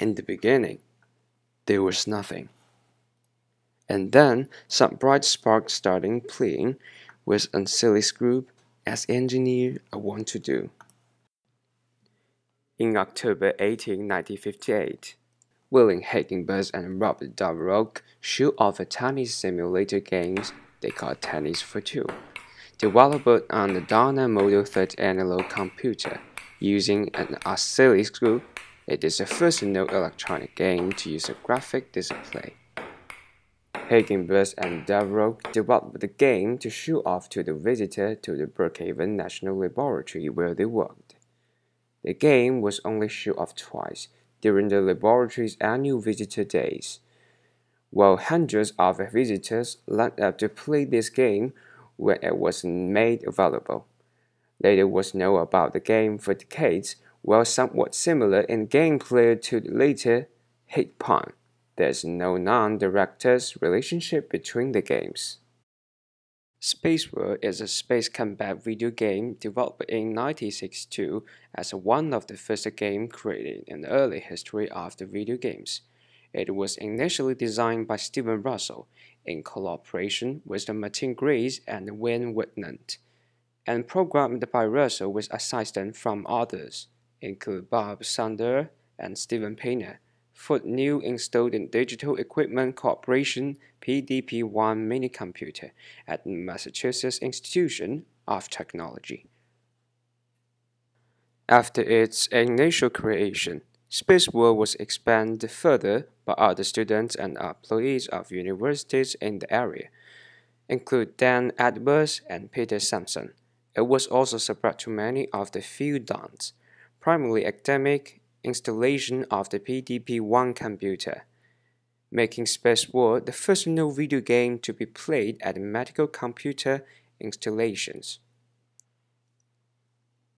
In the beginning, there was nothing. And then some bright spark starting playing with Anselli's group as engineer I want to do. In October 18, 1958, William Hagenbuss and Robert Dvorak show off a tennis simulator game they call Tennis for Two, developed on the Donner Model 30 analog computer using an oscilloscope it is the first known electronic game to use a graphic display. Hagenbuss and Dvorak developed the game to show off to the visitor to the Brookhaven National Laboratory where they worked. The game was only shown off twice during the laboratory's annual visitor days. While hundreds of visitors lined up to play this game when it was made available. Later was known about the game for decades while somewhat similar in gameplay to the later Hit Pong, there's no non-director's relationship between the games. Space War is a space combat video game developed in 1962 as one of the first games created in the early history of the video games. It was initially designed by Stephen Russell in collaboration with Martin Graetz and Wayne Wynant, and programmed by Russell with assistance from others include Bob Sander and Steven Pena, for new installed in Digital Equipment Corporation PDP-1 mini computer at Massachusetts Institution of Technology. After its initial creation, Space War was expanded further by other students and employees of universities in the area, include Dan Edwards and Peter Samson. It was also spread to many of the field dons primarily academic installation of the PDP-1 computer, making Space War the first no video game to be played at medical computer installations.